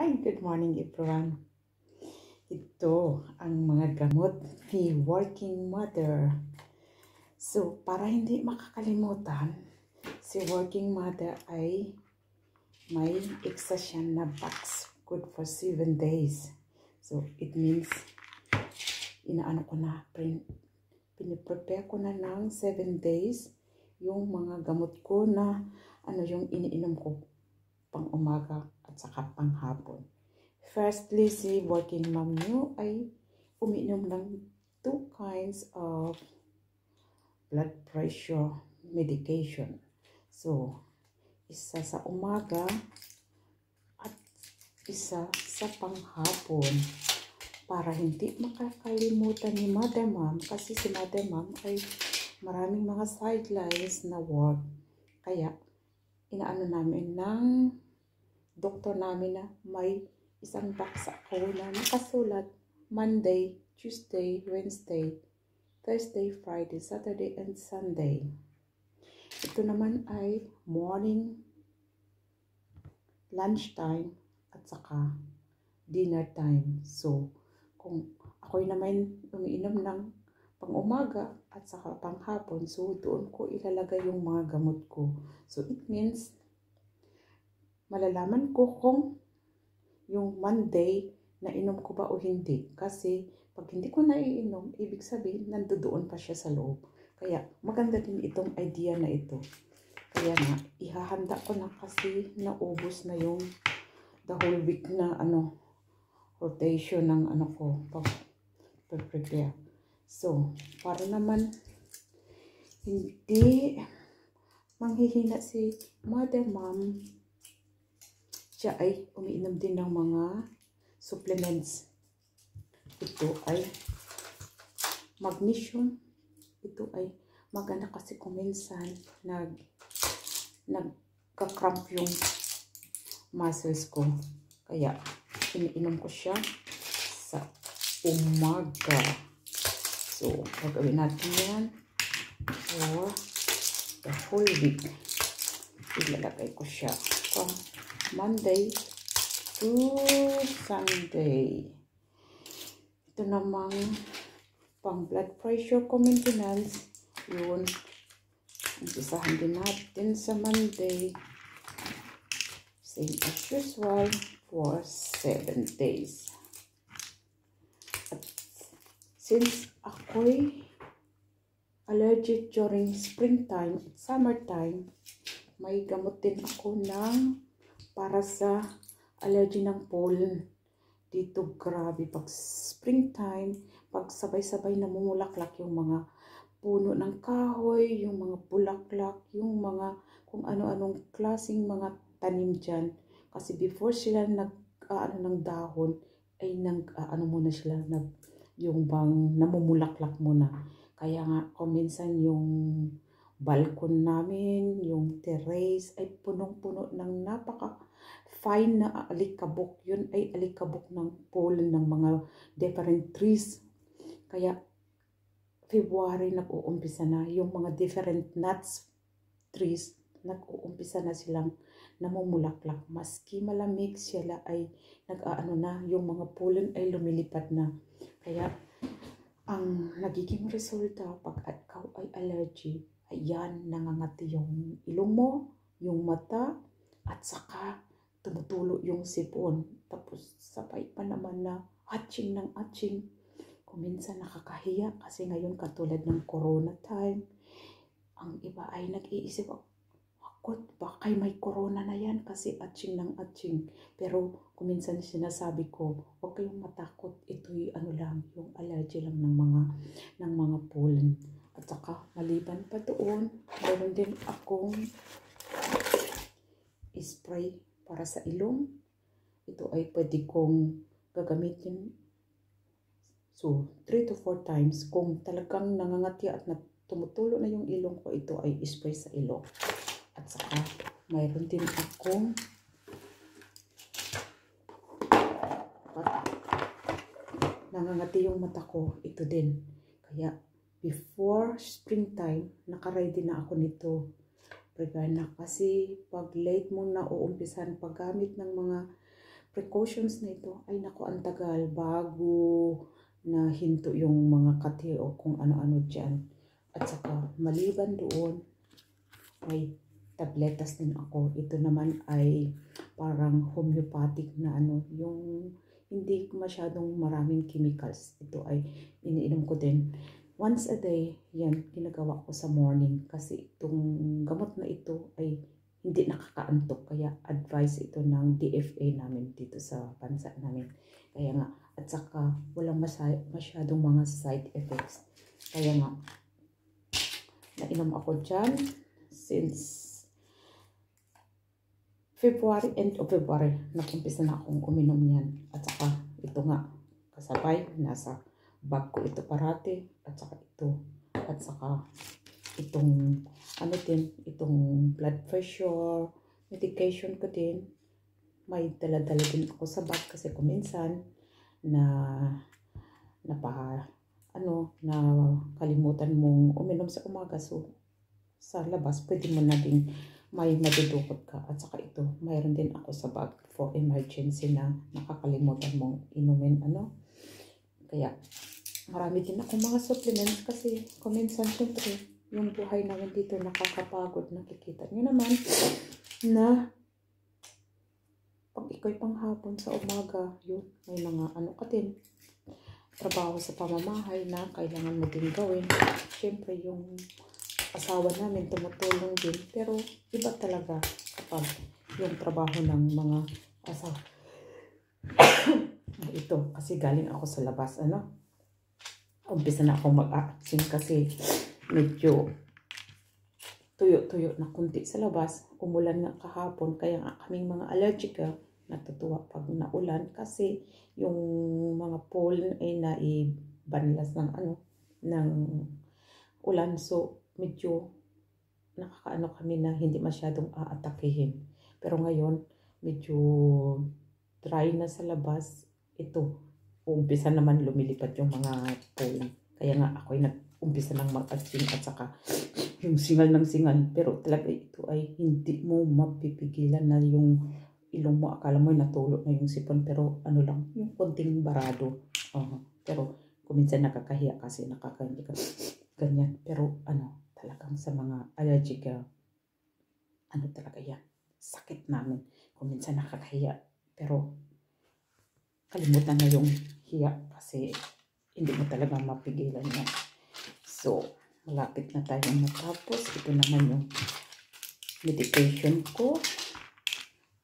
Hi, good morning everyone. Ito ang mga gamot ni Working Mother. So, para hindi makakalimutan, si Working Mother ay may siya na box good for 7 days. So, it means inaano ko na, piniprepare ko na ng 7 days yung mga gamot ko na ano yung iniinom ko pang umaga at saka pang hapon. Firstly, si working mom nyo ay uminom ng two kinds of blood pressure medication. So, isa sa umaga at isa sa panghapon para hindi makakalimutan ni Mother Mom kasi si Mother Mom ay maraming mga sidelines na work. Kaya, inaano namin ng doktor namin na may isang box ako na nakasulat Monday, Tuesday, Wednesday, Thursday, Friday, Saturday, and Sunday. Ito naman ay morning, lunchtime, at saka dinner time. So, kung ako'y naman umiinom ng pang umaga at saka pang hapon, so doon ko ilalagay yung mga gamot ko. So, it means malalaman ko kung yung Monday na inom ko ba o hindi. Kasi pag hindi ko naiinom, ibig sabihin nandoon pa siya sa loob. Kaya maganda din itong idea na ito. Kaya nga, ihahanda ko na kasi naubos na yung the whole week na ano, rotation ng ano ko, pag prepare. So, para naman hindi manghihina si mother mom, siya ay umiinom din ng mga supplements. Ito ay magnesium. Ito ay maganda kasi kung minsan nag nagka-cramp yung muscles ko. Kaya, iniinom ko siya sa umaga. So, gagawin natin yan for the whole week. Ilalagay ko siya from Monday to Sunday. Ito namang pang blood pressure ko maintenance. Yun. Umpisahan din natin sa Monday. Same as usual for 7 days. At since ako'y allergic during springtime at summertime, may gamot din ako ng para sa allergy ng pollen. Dito grabe pag springtime, pag sabay-sabay namumulaklak yung mga puno ng kahoy, yung mga bulaklak, yung mga kung ano-anong klasing mga tanim dyan. Kasi before sila nag uh, ano ng dahon, ay nag uh, ano muna sila nag yung bang namumulaklak muna. Kaya nga kung yung balkon namin, yung terrace ay punong-puno ng napaka fine na alikabok. Yun ay alikabok ng pollen ng mga different trees. Kaya February nag-uumpisa na yung mga different nuts trees nag-uumpisa na silang namumulaklak. Maski malamig sila ay nag-aano na, yung mga pollen ay lumilipad na. Kaya ang nagiging resulta pag ikaw ay allergy, ayan, nangangati yung ilong mo, yung mata, at saka tumutulo yung sipon. Tapos sabay pa naman na atching ng atching. Kung nakakahiya kasi ngayon katulad ng corona time, ang iba ay nag-iisip, ako, baka may corona na yan kasi atching ng atching. Pero kung minsan sinasabi ko, huwag kayong matakot, ito'y ano lang, yung allergy lang ng mga, ng mga pollen. At saka, maliban pa doon, meron din akong spray para sa ilong. Ito ay pwede kong gagamitin. So, 3 to 4 times. Kung talagang nangangati at tumutulo na yung ilong ko, ito ay spray sa ilong. At saka, mayroon din akong nangangati yung mata ko. Ito din. Kaya, before springtime, nakaready na ako nito. Prepare na kasi pag late mo na uumpisan paggamit ng mga precautions na ito, ay naku, ang tagal bago na hinto yung mga kati o kung ano-ano dyan. At saka, maliban doon, may tabletas din ako. Ito naman ay parang homeopathic na ano, yung hindi masyadong maraming chemicals. Ito ay iniinom ko din. Once a day, yan, ginagawa ko sa morning. Kasi itong gamot na ito ay hindi nakakaantok. Kaya advice ito ng DFA namin dito sa bansa namin. Kaya nga, at saka walang masyadong mga side effects. Kaya nga, nainom ako dyan since February, end of February, nag-umpisa na akong uminom yan. At saka, ito nga, kasabay, nasa bag ko ito parati. At saka ito. At saka, itong, ano din, itong blood pressure, medication ko din. May dala-dala din ako sa bag kasi kuminsan na napa, ano, na kalimutan mong uminom sa umaga. So, sa labas, pwede mo na din may madudukot ka. At saka ito, mayroon din ako sa bag for emergency na nakakalimutan mong inumin. Ano? Kaya, marami din ako mga supplements kasi kuminsan syempre, yung buhay namin dito nakakapagod. Nakikita nyo naman na pag ikaw'y panghapon sa umaga, yun, may mga ano ka din, trabaho sa pamamahay na kailangan mo din gawin. Syempre, yung asawa namin tumutulong din. Pero iba talaga kapag yung trabaho ng mga asawa. Ito, kasi galing ako sa labas, ano? Umpisa na akong mag-aaksin kasi medyo tuyo-tuyo na kunti sa labas. Umulan nga kahapon, kaya nga kaming mga allergic ka, natutuwa pag naulan kasi yung mga pollen ay naibanlas ng ano, ng ulan. So, medyo nakakaano kami na hindi masyadong aatakihin. Pero ngayon, medyo dry na sa labas. Ito, umpisa naman lumilipad yung mga pollen. Kaya nga ako'y nag-umpisa ng mag-asin at saka yung singal ng singal. Pero talaga ito ay hindi mo mapipigilan na yung ilong mo. Akala mo natulog na yung sipon pero ano lang, yung konting barado. Uh, pero kuminsan nakakahiya kasi nakakahiya ka ganyan. Pero ano, talagang sa mga allergic, uh, ano talaga yan, sakit namin. Kung minsan nakakahiya, pero kalimutan na yung hiya kasi hindi mo talaga mapigilan yan. So, malapit na tayong matapos. Ito naman yung meditation ko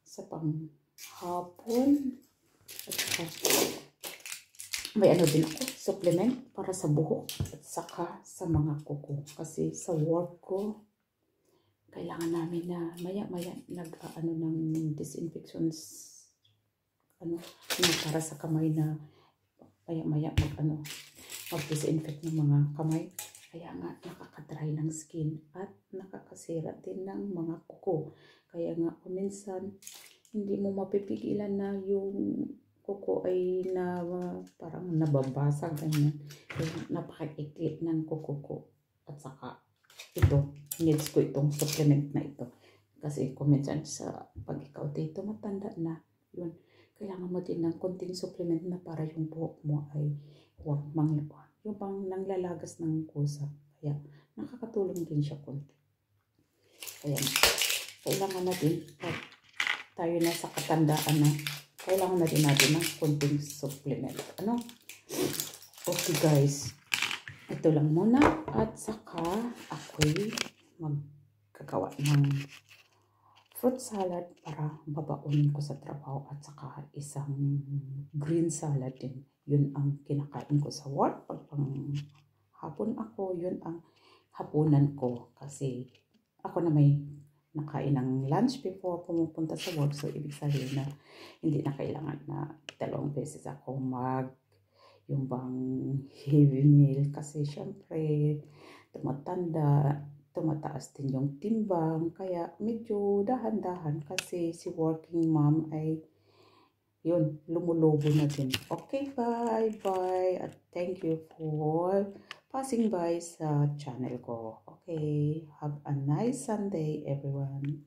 sa panghapon. At saka, may ano din ako, supplement para sa buhok at saka sa mga kuko. Kasi sa work ko, kailangan namin na maya-maya nag uh, ano ng disinfections ano para sa kamay na maya-maya mag ano mag-disinfect ng mga kamay. Kaya nga nakaka-dry ng skin at nakakasira din ng mga kuko. Kaya nga kuminsan hindi mo mapipigilan na yung kuko ay na parang nababasa ganyan. Kaya napaka-iklit ng kuko ko. At saka ito, needs ko itong supplement na ito. Kasi kuminsan sa pag ikaw dito matanda na, yun, kailangan mo din ng konting supplement na para yung buhok mo ay huwag manglipa. Yung pang nanglalagas ng kusa. Kaya nakakatulong din siya konti. Kaya kailangan na din pag tayo na sa katandaan na kailangan na din natin ng konting supplement. Ano? Okay guys. Ito lang muna. At saka ako'y magkagawa ng fruit salad para babaunin ko sa trabaho at saka isang green salad din. Yun ang kinakain ko sa work. Pag pang hapon ako, yun ang hapunan ko kasi ako na may nakain ng lunch before pumupunta sa work. So, ibig sabihin na hindi na kailangan na dalawang beses ako mag yung bang heavy meal. Kasi syempre, tumatanda, tumataas din yung timbang. Kaya medyo dahan-dahan kasi si working mom ay yun, lumulobo na din. Okay, bye-bye. At thank you for passing by sa channel ko. Okay, have a nice Sunday everyone.